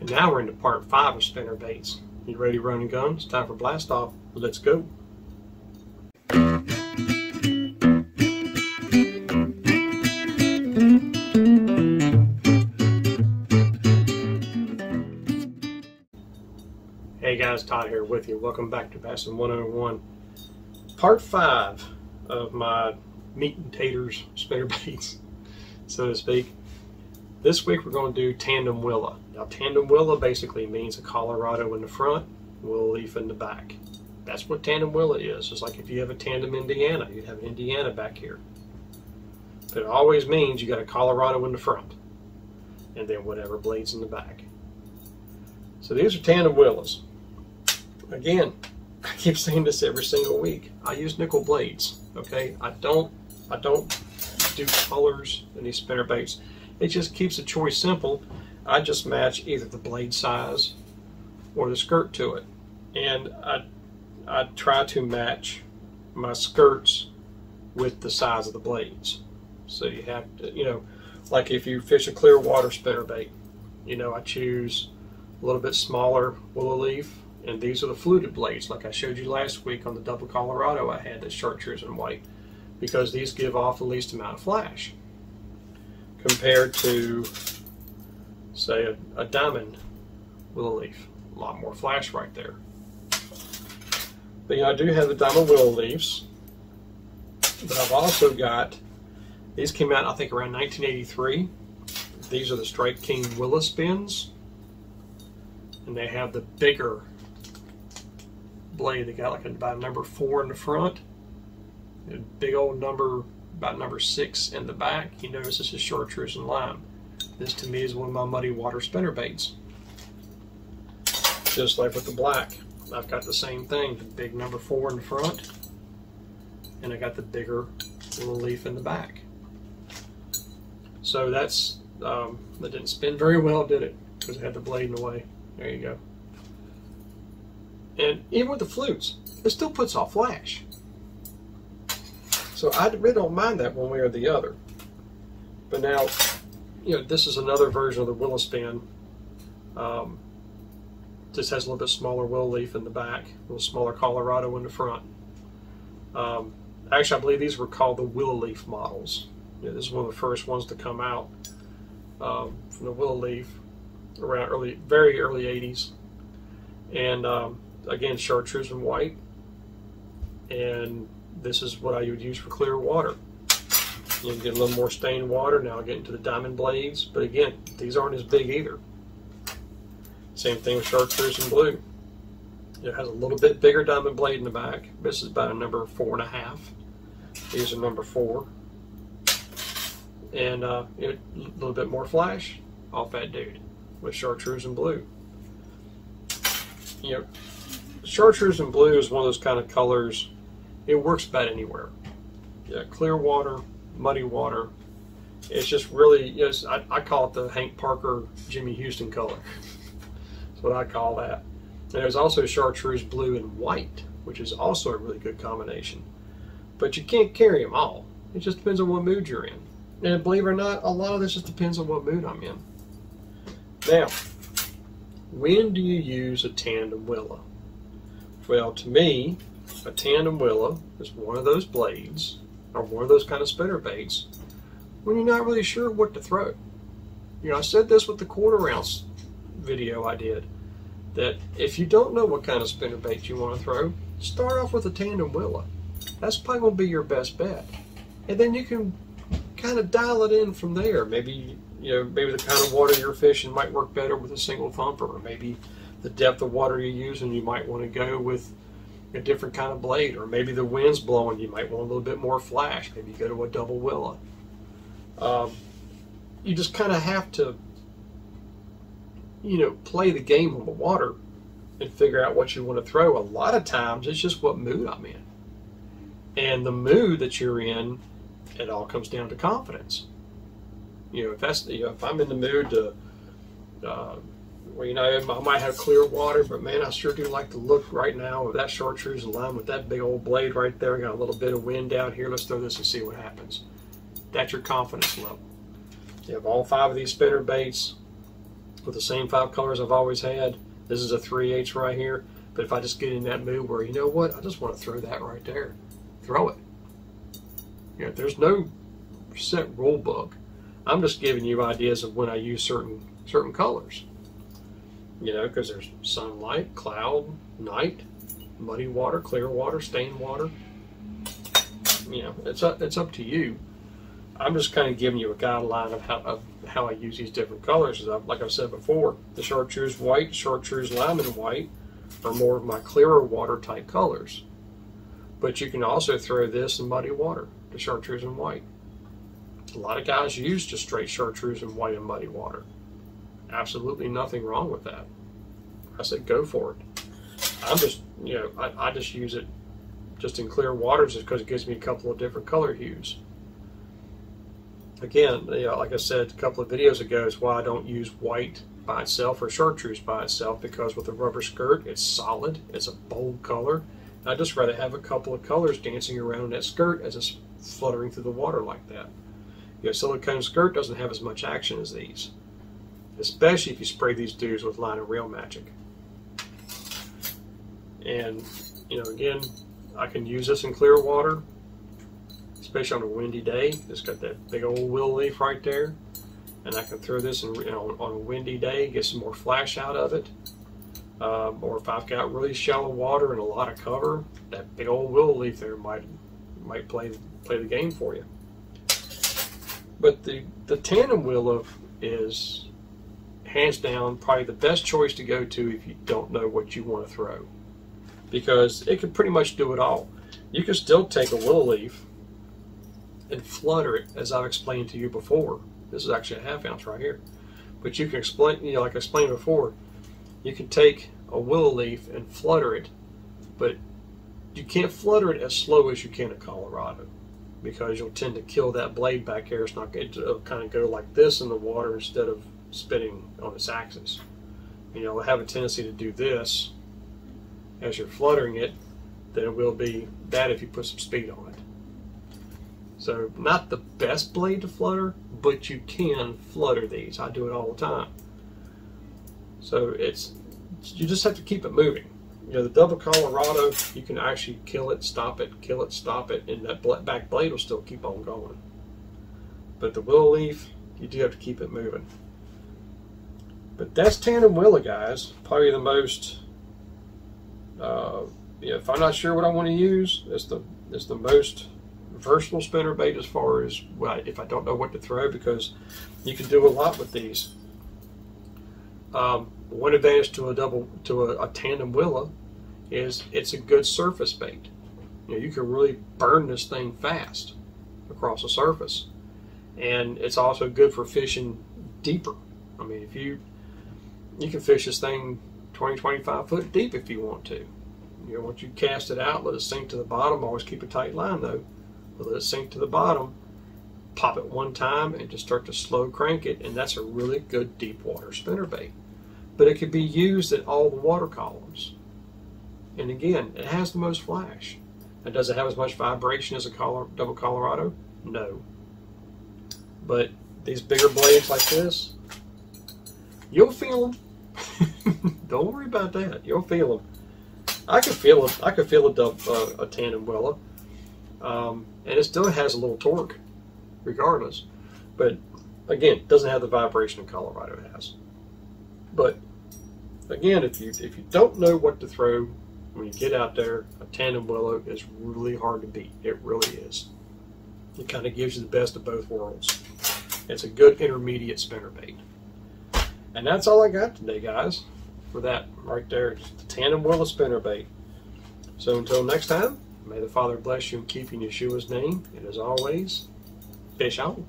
And now we're into part five of spinner baits. You ready to run and gun? It's time for blast off. Let's go. Hey guys, Todd here with you. Welcome back to Bassin 101. Part five of my meat and taters spinner baits, so to speak. This week we're going to do tandem willa. Now tandem willa basically means a Colorado in the front, willow leaf in the back. That's what tandem willa is. It's like if you have a tandem Indiana, you'd have an Indiana back here. But it always means you got a Colorado in the front, and then whatever blades in the back. So these are tandem willas. Again, I keep saying this every single week. I use nickel blades. Okay, I don't I don't do colors in these spinner baits. It just keeps the choice simple. I just match either the blade size or the skirt to it. And I, I try to match my skirts with the size of the blades. So you have to, you know, like if you fish a clear water spinner bait, you know, I choose a little bit smaller willow leaf. And these are the fluted blades, like I showed you last week on the double Colorado I had that's chartreuse and white, because these give off the least amount of flash compared to, say, a, a diamond willow leaf. A lot more flash right there. But you know, I do have the diamond willow leaves, but I've also got, these came out I think around 1983. These are the Strike King Willow Spins, and they have the bigger blade. They got like about number four in the front, a big old number about number six in the back. You notice this is chartreuse and lime. This to me is one of my muddy water spinner baits. Just like with the black. I've got the same thing, the big number four in the front, and I got the bigger little leaf in the back. So that's, um, that didn't spin very well, did it? Because it had the blade in the way. There you go. And even with the flutes, it still puts off flash. So I really don't mind that one way or the other. But now, you know, this is another version of the willow spin. Um, just has a little bit smaller willow leaf in the back, a little smaller Colorado in the front. Um, actually, I believe these were called the willow leaf models. This is one of the first ones to come out um, from the willow leaf around early, very early 80s. And um, again, chartreuse and white. And this is what I would use for clear water. You can get a little more stained water. Now I'll get into the diamond blades, but again, these aren't as big either. Same thing with chartreuse and blue. It has a little bit bigger diamond blade in the back. This is about a number four and a half. These are number four. And uh, a little bit more flash off that dude with chartreuse and blue. You know, chartreuse and blue is one of those kind of colors it works about anywhere. Yeah, clear water, muddy water. It's just really, you know, I, I call it the Hank Parker, Jimmy Houston color. That's what I call that. And there's also chartreuse blue and white, which is also a really good combination. But you can't carry them all. It just depends on what mood you're in. And believe it or not, a lot of this just depends on what mood I'm in. Now, when do you use a tandem willow? Well, to me, a tandem willow is one of those blades, or one of those kind of spinner baits, when you're not really sure what to throw. You know, I said this with the quarter ounce video I did, that if you don't know what kind of spinner bait you want to throw, start off with a tandem willow. That's probably going to be your best bet. And then you can kind of dial it in from there. Maybe, you know, maybe the kind of water you're fishing might work better with a single thumper, or maybe the depth of water you're using, you might want to go with a different kind of blade, or maybe the wind's blowing, you might want a little bit more flash. Maybe go to a double willa. Um, you just kind of have to, you know, play the game on the water and figure out what you want to throw. A lot of times, it's just what mood I'm in, and the mood that you're in, it all comes down to confidence. You know, if that's you know, if I'm in the mood to uh, well, you know, I might have clear water, but man, I sure do like to look right now with that chartreuse lime with that big old blade right there. Got a little bit of wind down here. Let's throw this and see what happens. That's your confidence level. You have all five of these spinner baits. with the same five colors I've always had. This is a 3 8 right here. But if I just get in that mood where, you know what, I just want to throw that right there, throw it. You know, there's no set rule book. I'm just giving you ideas of when I use certain certain colors. You know, because there's sunlight, cloud, night, muddy water, clear water, stained water. You know, it's up, it's up to you. I'm just kind of giving you a guideline of how of how I use these different colors. Like I've said before, the chartreuse white, chartreuse lemon white are more of my clearer water type colors. But you can also throw this in muddy water, the chartreuse and white. A lot of guys use just straight chartreuse and white in muddy water. Absolutely nothing wrong with that. I said go for it. I'm just, you know, I, I just use it just in clear waters just because it gives me a couple of different color hues. Again, you know, like I said a couple of videos ago, is why I don't use white by itself or chartreuse by itself because with a rubber skirt, it's solid, it's a bold color. I'd just rather have a couple of colors dancing around that skirt as it's fluttering through the water like that. Your silicone skirt doesn't have as much action as these, especially if you spray these dudes with line and reel magic. And, you know, again, I can use this in clear water, especially on a windy day. It's got that big old willow leaf right there and I can throw this in, you know, on a windy day, get some more flash out of it. Um, or if I've got really shallow water and a lot of cover, that big old willow leaf there might might play play the game for you. But the the tandem willow is hands down probably the best choice to go to if you don't know what you want to throw, because it can pretty much do it all. You can still take a willow leaf and flutter it, as I've explained to you before this is actually a half ounce right here. But you can explain, you know, like I explained before, you can take a willow leaf and flutter it, but you can't flutter it as slow as you can a Colorado because you'll tend to kill that blade back here. It's not going to kind of go like this in the water instead of spinning on its axis. You know, have a tendency to do this as you're fluttering it, then it will be that if you put some speed on it. So not the best blade to flutter, but you can flutter these. I do it all the time. So it's you just have to keep it moving. You know, the double Colorado, you can actually kill it, stop it, kill it, stop it, and that back blade will still keep on going. But the willow leaf, you do have to keep it moving. But that's tandem willow, guys. Probably the most. Uh, yeah, if I'm not sure what I want to use, it's the it's the most versatile spinner bait as far as well, if I don't know what to throw because you can do a lot with these. Um, one advantage to a double to a, a, tandem willow is it's a good surface bait. You know, you can really burn this thing fast across the surface, and it's also good for fishing deeper. I mean, if you you can fish this thing 20, 25 foot deep if you want to. You know, once you cast it out, let it sink to the bottom. Always keep a tight line though let it sink to the bottom, pop it one time, and just start to slow crank it, and that's a really good deep water spinnerbait. But it could be used in all the water columns. And again, it has the most flash. And does it have as much vibration as a double Colorado? No. But these bigger blades like this, you'll feel them. Don't worry about that. You'll feel them. I could feel it. I could feel a, uh, a tandem willow. Um, and it still has a little torque regardless. But again, it doesn't have the vibration Colorado has. But again, if you if you don't know what to throw when you get out there, a tandem willow is really hard to beat. It really is. It kind of gives you the best of both worlds. It's a good intermediate spinner bait. And that's all I got today, guys, for that right there. Just the tandem willow spinner bait. So until next time, May the Father bless you and keep in Yeshua's name. And as always, fish on.